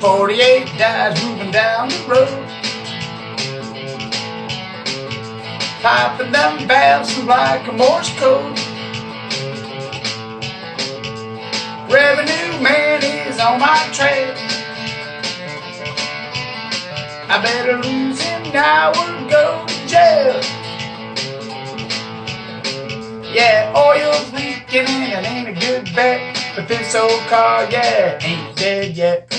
Woo! 48 guys moving down the road. Piping them valves like a Morse code. Revenue man is on my trail. I better lose him now or go to jail. Yeah, oil's leaking and it ain't a good bet. But this old car, yeah, ain't dead yet.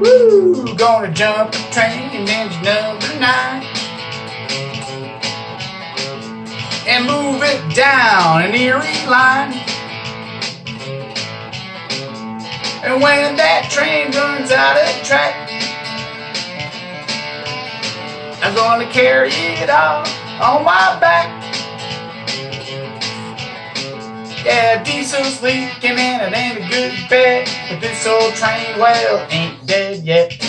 Woo! Gonna jump a train and engine number nine. And move it down an Erie line. And when that train runs out of track, I'm gonna carry it all on my back. Yeah, diesel's leaking and it ain't a good bet. But this old train, well, ain't dead yet.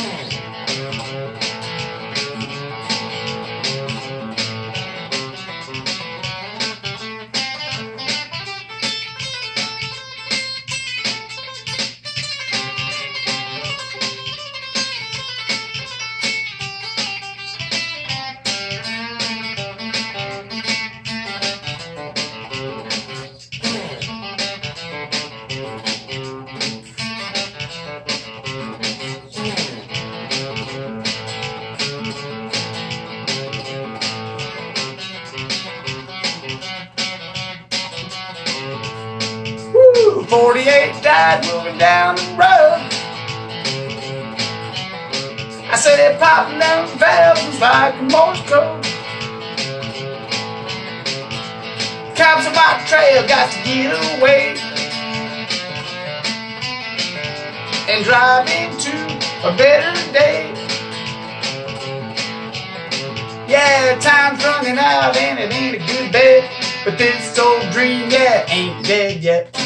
48 died moving down the road. I said it popping down valves like a Morse code. Cops on my trail got to get away and drive into a better day. Yeah, time's running out and it ain't a good bet. But this old dream, yeah, ain't dead yet.